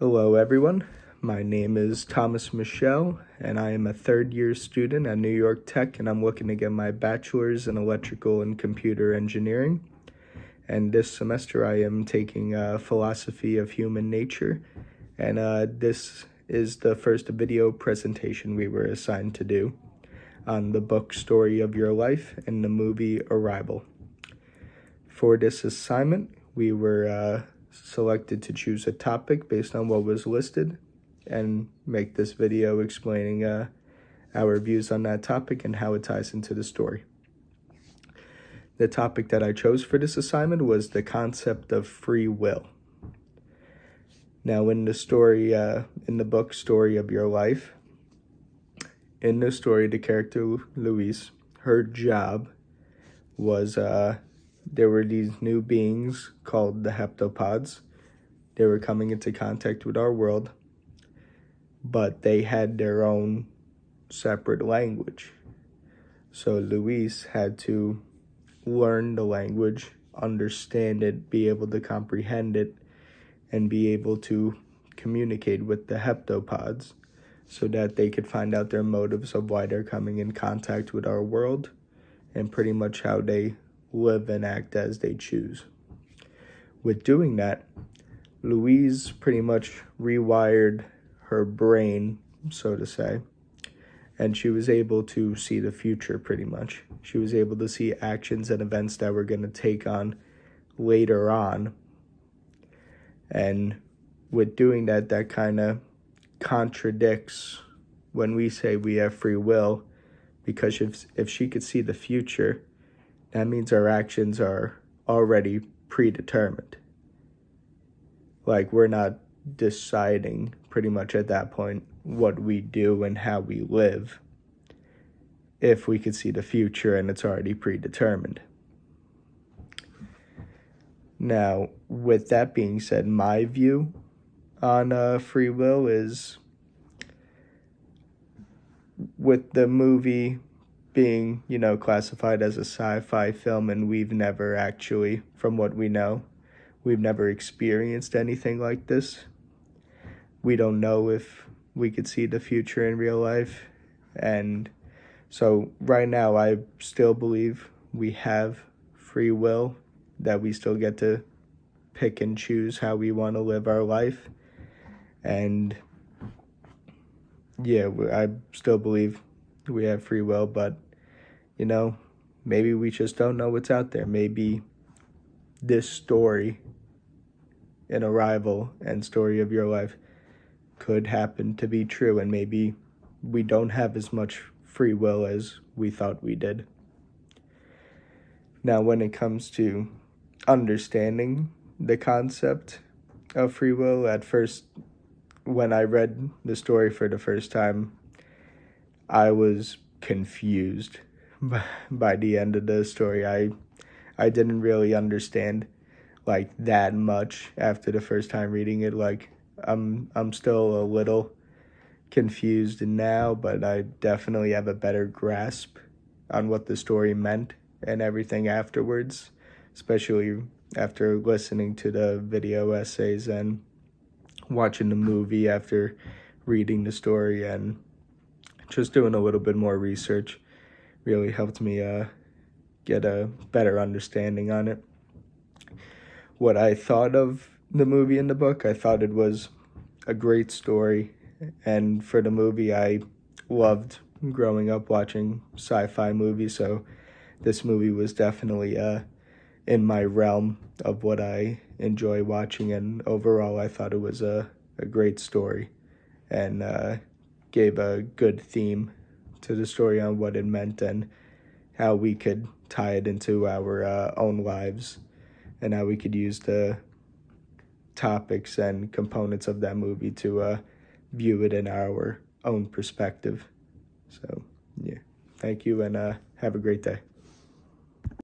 Hello, everyone. My name is Thomas Michel, and I am a third year student at New York Tech, and I'm looking to get my bachelor's in electrical and computer engineering. And this semester, I am taking uh, philosophy of human nature, and uh, this is the first video presentation we were assigned to do on the book Story of Your Life and the movie Arrival. For this assignment, we were uh, selected to choose a topic based on what was listed and make this video explaining uh, our views on that topic and how it ties into the story. The topic that I chose for this assignment was the concept of free will. Now, in the story, uh, in the book Story of Your Life, in the story, the character Louise, her job was uh, there were these new beings called the heptapods. They were coming into contact with our world, but they had their own separate language. So Louise had to learn the language, understand it, be able to comprehend it, and be able to communicate with the heptapods so that they could find out their motives of why they're coming in contact with our world and pretty much how they live and act as they choose. With doing that, Louise pretty much rewired her brain, so to say, and she was able to see the future pretty much. She was able to see actions and events that we're going to take on later on. And with doing that, that kind of contradicts when we say we have free will, because if, if she could see the future, that means our actions are already predetermined. Like, we're not deciding pretty much at that point what we do and how we live if we could see the future and it's already predetermined. Now, with that being said, my view on uh, free will is with the movie being, you know, classified as a sci-fi film and we've never actually, from what we know, we've never experienced anything like this. We don't know if we could see the future in real life. And so right now I still believe we have free will, that we still get to pick and choose how we want to live our life. And yeah, I still believe we have free will, but you know, maybe we just don't know what's out there. Maybe this story, an arrival and story of your life, could happen to be true, and maybe we don't have as much free will as we thought we did. Now, when it comes to understanding the concept of free will, at first, when I read the story for the first time, I was confused by the end of the story. I I didn't really understand like that much after the first time reading it. Like I'm I'm still a little confused now, but I definitely have a better grasp on what the story meant and everything afterwards, especially after listening to the video essays and watching the movie after reading the story and just doing a little bit more research really helped me uh, get a better understanding on it. What I thought of the movie and the book, I thought it was a great story. And for the movie, I loved growing up watching sci fi movies. So this movie was definitely uh, in my realm of what I enjoy watching. And overall, I thought it was a, a great story and uh, gave a good theme to the story on what it meant and how we could tie it into our uh, own lives and how we could use the topics and components of that movie to uh, view it in our own perspective. So, yeah, thank you and uh, have a great day.